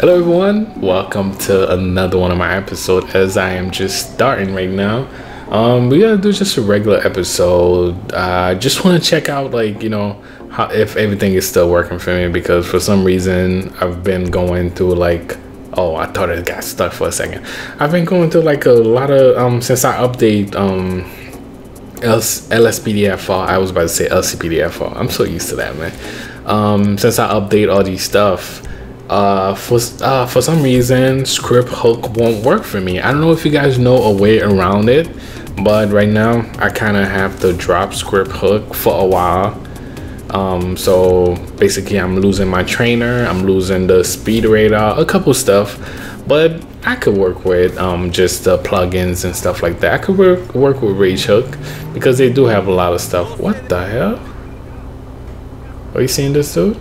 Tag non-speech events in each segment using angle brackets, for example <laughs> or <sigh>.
Hello everyone, welcome to another one of my episodes as I am just starting right now. Um, we're gonna do just a regular episode. I uh, just want to check out like, you know, how, if everything is still working for me because for some reason I've been going through like oh I thought it got stuck for a second. I've been going through like a lot of um since I update um LSPDF I was about to say LCPDF I'm so used to that man. Um since I update all these stuff uh, for uh, for some reason script hook won't work for me. I don't know if you guys know a way around it but right now i kind of have to drop script hook for a while. Um, so basically i'm losing my trainer i'm losing the speed radar a couple stuff but i could work with um, just the plugins and stuff like that. I could work, work with rage hook because they do have a lot of stuff. What the hell? Are you seeing this dude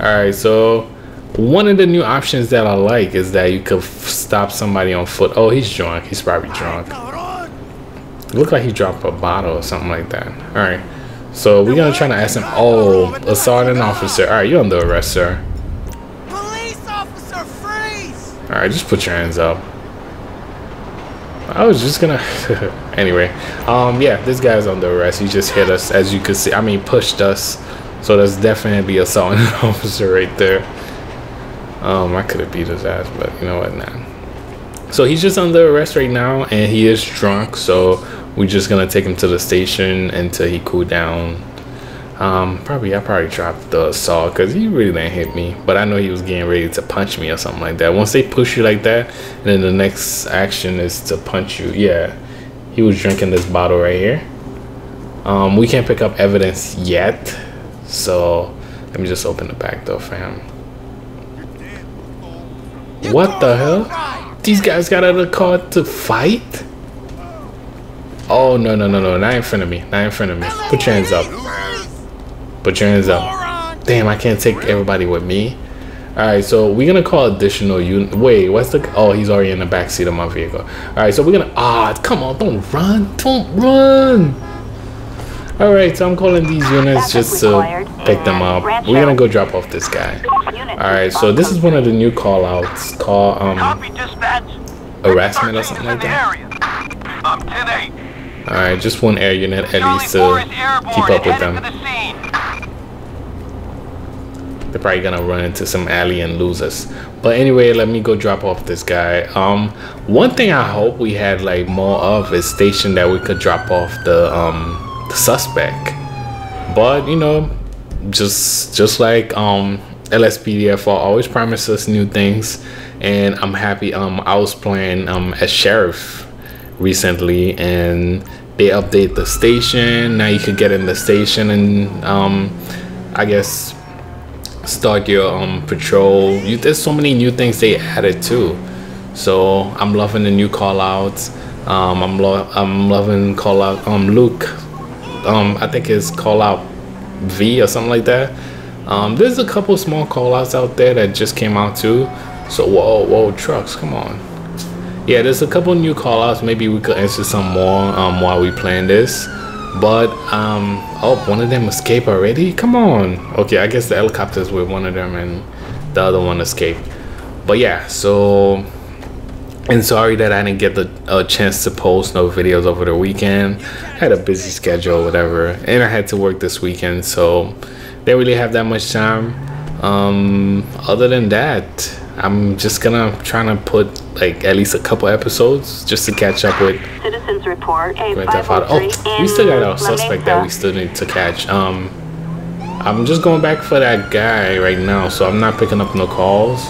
Alright, so one of the new options that I like is that you could stop somebody on foot. Oh, he's drunk. He's probably drunk. look like he dropped a bottle or something like that. Alright, so we're gonna try to ask him. Oh, assault an officer. Alright, you're under arrest, sir. Police officer, freeze! Alright, just put your hands up. I was just gonna <laughs> anyway um yeah this guy's under arrest he just hit us as you could see I mean pushed us so that's definitely assault <laughs> an officer right there. Um, I could have beat his ass, but you know what, nah. So he's just under arrest right now, and he is drunk. So we're just gonna take him to the station until he cool down. Um, probably I probably dropped the assault because he really didn't hit me, but I know he was getting ready to punch me or something like that. Once they push you like that, then the next action is to punch you. Yeah, he was drinking this bottle right here. Um, we can't pick up evidence yet so let me just open the back door for him. What the hell? These guys got out of the car to fight? Oh, no, no, no, no. Not in front of me. Not in front of me. Put your hands up. Put your hands up. Damn, I can't take everybody with me. Alright, so we're gonna call additional unit. Wait, what's the. Oh, he's already in the back seat of my vehicle. Alright, so we're gonna. Ah, come on, don't run. Don't run. Alright, so I'm calling these units just to pick them up. We're gonna go drop off this guy. Alright, so this is one of the new call outs. Call um harassment or something like that. Alright, just one air unit at least to keep up with them. They're probably gonna run into some alley and lose us. But anyway, let me go drop off this guy. Um, one thing I hope we had like more of is station that we could drop off the um the suspect. But you know, just just like um LSPDFR always promise us new things, and I'm happy. Um, I was playing um as sheriff recently, and they update the station. Now you can get in the station and um, I guess start your um patrol. You, there's so many new things they added too. So I'm loving the new call outs. Um, I'm lo I'm loving call out um Luke um, I think it's call out V or something like that. Um, there's a couple small call outs out there that just came out too. So whoa, whoa, trucks, come on. Yeah, there's a couple new call outs. Maybe we could answer some more um, while we plan this. But um, oh, one of them escaped already. Come on. Okay, I guess the helicopters with one of them and the other one escaped. But yeah, so and sorry that I didn't get the a chance to post no videos over the weekend. I had a busy schedule, whatever, and I had to work this weekend, so didn't really have that much time. Um, other than that, I'm just gonna try to put like at least a couple episodes just to catch up with. Citizens report. Oh, we still got our suspect that we still need to catch. Um, I'm just going back for that guy right now, so I'm not picking up no calls.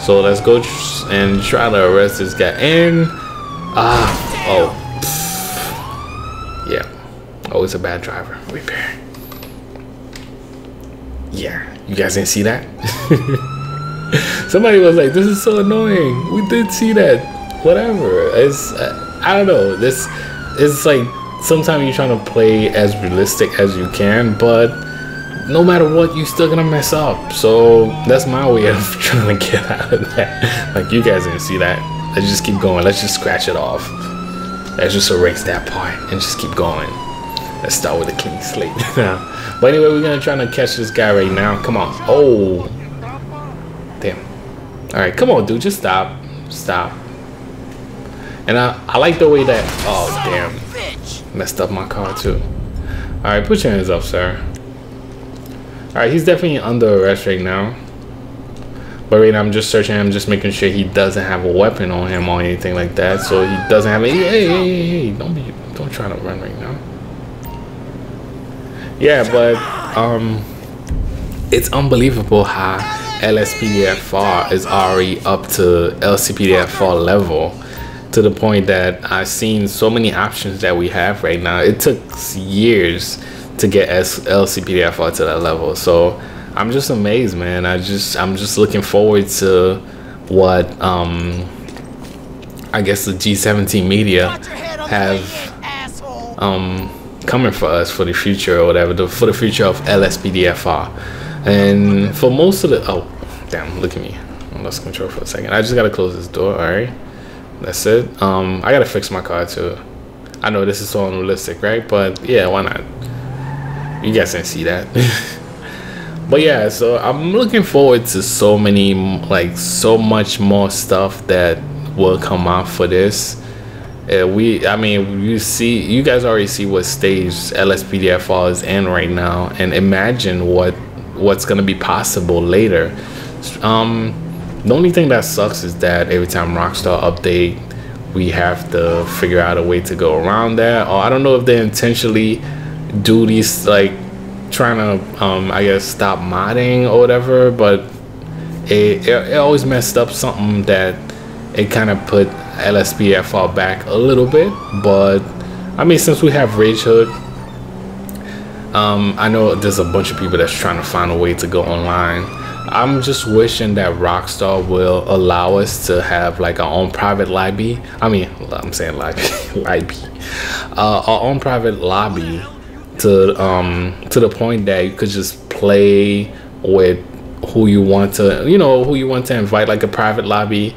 So let's go and try to arrest this guy. And ah, oh, yeah. always a bad driver. Repair. Yeah, you guys didn't see that. <laughs> Somebody was like, "This is so annoying." We did see that. Whatever. It's uh, I don't know. This it's like sometimes you're trying to play as realistic as you can, but no matter what, you're still gonna mess up. So that's my way of <laughs> trying to get out of that. Like you guys didn't see that. Let's just keep going. Let's just scratch it off. Let's just erase that part and just keep going. Let's start with a clean slate. <laughs> But anyway, we're gonna try to catch this guy right now. Come on. Oh. Damn. Alright, come on, dude. Just stop. Stop. And I, I like the way that... Oh, damn. Messed up my car, too. Alright, put your hands up, sir. Alright, he's definitely under arrest right now. But right now, I'm just searching him, just making sure he doesn't have a weapon on him or anything like that. So he doesn't have any... Hey, hey, hey. Don't be... Don't try to run right now. Yeah, but... Um... It's unbelievable how LSPDFR is already up to LCPDFR level to the point that I've seen so many options that we have right now. It took years to get S- LCPDFR to that level. So I'm just amazed, man. I just I'm just looking forward to what um I guess the G17 media have um coming for us for the future or whatever, the, for the future of LSPDFR. And for most of the oh damn, look at me. I lost control for a second. I just gotta close this door, alright. That's it. Um I gotta fix my car too. I know this is so unrealistic, right? But yeah, why not? You guys didn't see that. but yeah, so I'm looking forward to so many, like, so much more stuff that will come out for this. Uh, we, I mean, you see, you guys already see what stage LSPDFR is in right now, and imagine what what's gonna be possible later. Um, the only thing that sucks is that every time Rockstar update, we have to figure out a way to go around that. Or I don't know if they intentionally do these like trying to um I guess stop modding or whatever, but it, it, it always messed up something that it kind of put LSPDFR back a little bit. But I mean, since we have Rage Hook, um, I know there's a bunch of people that's trying to find a way to go online. I'm just wishing that Rockstar will allow us to have like our own private lobby. I mean, I'm saying lobby, <laughs> lobby, uh, our own private lobby to um to the point that you could just play with who you want to you know who you want to invite like a private lobby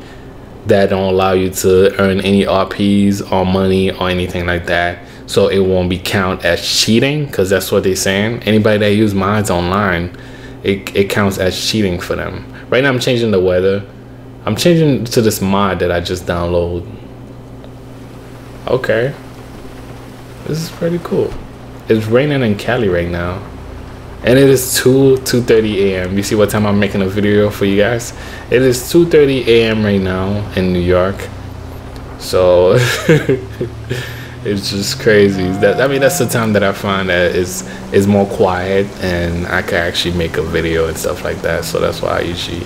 that don't allow you to earn any RPs or money or anything like that. So it won't be count as cheating because that's what they're saying. Anybody that use mods online it, it counts as cheating for them. Right now I'm changing the weather. I'm changing to this mod that I just download. Okay. This is pretty cool it's raining in Cali right now. And it is 2 2:30 a.m. You see what time I'm making a video for you guys? It is 2:30 a.m. right now in New York. So <laughs> it's just crazy. That I mean that's the time that I find that is is more quiet and I can actually make a video and stuff like that. So that's why I usually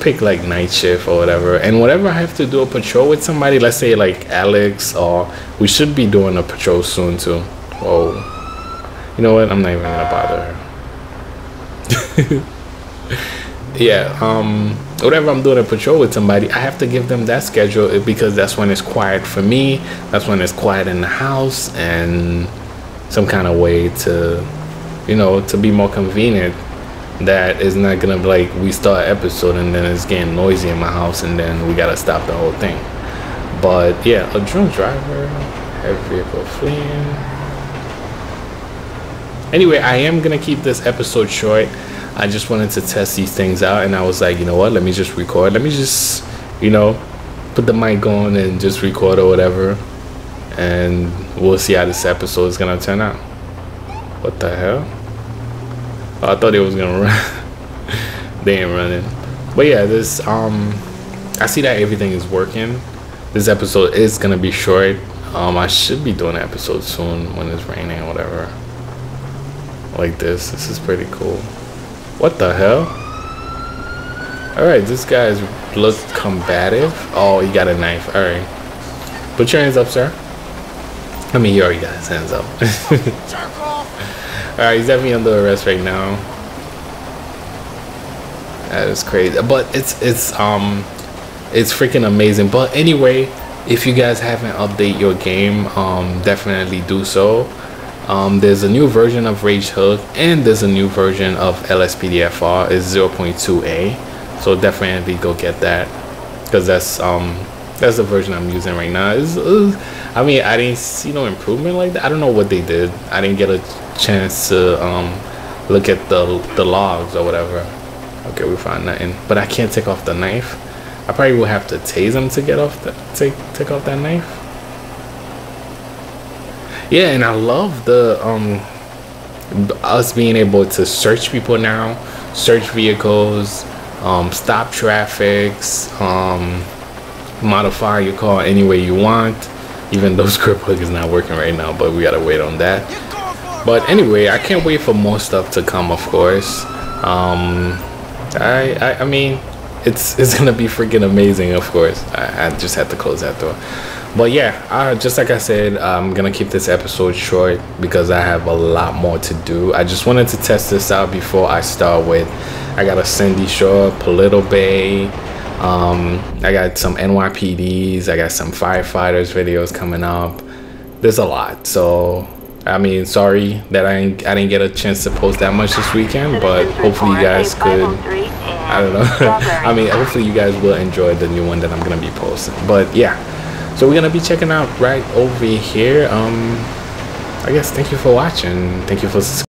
pick like night shift or whatever. And whatever I have to do a patrol with somebody, let's say like Alex or we should be doing a patrol soon too. Whoa. You know what? I'm not even gonna bother her. <laughs> yeah, um, whatever I'm doing a patrol with somebody, I have to give them that schedule because that's when it's quiet for me. That's when it's quiet in the house and some kind of way to, you know, to be more convenient. That is not gonna be like we start an episode and then it's getting noisy in my house and then we gotta stop the whole thing. But yeah, a drunk driver, heavy vehicle fleeing. Anyway, I am gonna keep this episode short. I just wanted to test these things out, and I was like, you know what? Let me just record. Let me just, you know, put the mic on and just record or whatever, and we'll see how this episode is gonna turn out. What the hell? Oh, I thought it was gonna <laughs> run. they ain't running. But yeah, this um, I see that everything is working. This episode is gonna be short. Um, I should be doing an episode soon when it's raining or whatever like this. This is pretty cool. What the hell? Alright, this guy's looks combative. Oh, he got a knife. Alright. Put your hands up, sir. I mean, he already got his hands up. <laughs> Alright, he's definitely under arrest right now. That is crazy. But it's, it's, um, it's freaking amazing. But anyway, if you guys haven't updated your game, um, definitely do so. Um, there's a new version of Rage Hook and there's a new version of LSPDFR is 0.2a so definitely go get that. Because that's um that's the version I'm using right now. Uh, I mean I didn't see no improvement like that. I don't know what they did. I didn't get a chance to um look at the the logs or whatever. Okay, we found nothing, but I can't take off the knife. I probably will have to tase him to get off the take take off that knife. Yeah, and I love the um us being able to search people now, search vehicles, um, stop traffics, um, modify your car any way you want. Even though <laughs> script hook is not working right now, but we gotta wait on that. But anyway, I can't wait for more stuff to come, of course. Um, I, I, I mean, it's it's gonna be freaking amazing, of course. I, I just had to close that door. But yeah, uh, just like I said, I'm gonna keep this episode short because I have a lot more to do. I just wanted to test this out before I start with. I got a Sandy Shore, Paleto Bay. Um, I got some NYPDs. I got some firefighters videos coming up. There's a lot. So I mean, sorry that I didn't, I didn't get a chance to post that much this weekend, but hopefully you guys could. I don't know. <laughs> I mean, hopefully you guys will enjoy the new one that I'm gonna be posting. But yeah, so we're gonna be checking out right over here. Um, I guess thank you for watching. Thank you for.